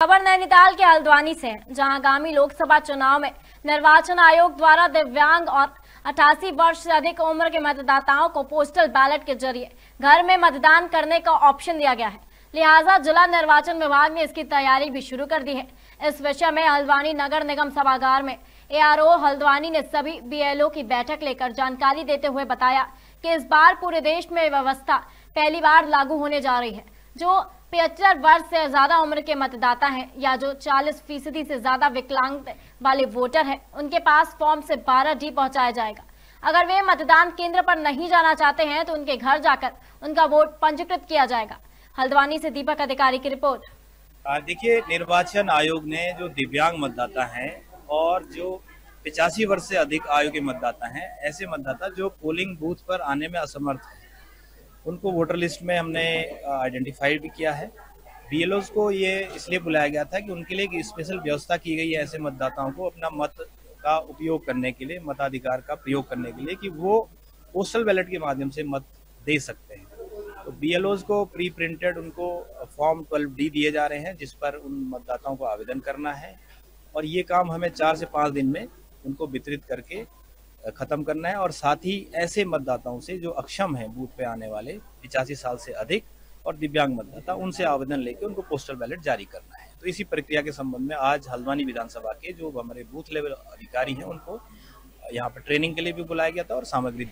खबर नैनीताल के हल्द्वानी से, जहाँ आगामी लोकसभा चुनाव में निर्वाचन आयोग द्वारा दिव्यांग और 88 वर्ष से अधिक उम्र के मतदाताओं को पोस्टल बैलेट के ज़रिए घर में मतदान करने का ऑप्शन दिया गया है। लिहाजा जिला निर्वाचन विभाग ने इसकी तैयारी भी शुरू कर दी है। इस विषय में हल्द्वानी नगर निगम सभागार में एआरओ हल्द्वानी ने सभी बीएलओ की बैठक लेकर जानकारी देते हुए बताया कि इस बार पूरे देश में व्यवस्था पहली बार लागू होने जा रही है। जो पिछहत्तर वर्ष से ज़्यादा उम्र के मतदाता हैं या जो 40 फ़ीसदी से ज़्यादा विकलांग वाले वोटर हैं, उनके पास फॉर्म से 12 डी पहुँचाया जाएगा। अगर वे मतदान केंद्र पर नहीं जाना चाहते हैं तो उनके घर जाकर उनका वोट पंजीकृत किया जाएगा। हल्द्वानी से दीपक अधिकारी की रिपोर्ट। देखिए, निर्वाचन आयोग ने जो दिव्यांग मतदाता हैं और जो पिचासी वर्ष से अधिक आयु के मतदाता हैं, ऐसे मतदाता जो पोलिंग बूथ पर आने में असमर्थ हैं। उनको वोटर लिस्ट में हमने आइडेंटिफाइड भी किया है। बी को ये इसलिए बुलाया गया था कि उनके लिए एक स्पेशल व्यवस्था की गई है ऐसे मतदाताओं को अपना मत का उपयोग करने के लिए, मताधिकार का प्रयोग करने के लिए कि वो पोस्टल बैलेट के माध्यम से मत दे सकते हैं। तो बी को प्री प्रिंटेड उनको फॉर्म ट्वेल्व डी दिए जा रहे हैं, जिस पर उन मतदाताओं को आवेदन करना है। और ये काम हमें चार से पाँच दिन में उनको वितरित करके खत्म करना है और साथ ही ऐसे मतदाताओं से जो अक्षम है बूथ पे आने वाले, पिचासी साल से अधिक और दिव्यांग मतदाता, उनसे आवेदन लेके उनको पोस्टल बैलेट जारी करना है। तो इसी प्रक्रिया के संबंध में आज हल्द्वानी विधानसभा के जो हमारे बूथ लेवल अधिकारी हैं, उनको यहाँ पर ट्रेनिंग के लिए भी बुलाया गया था और सामग्री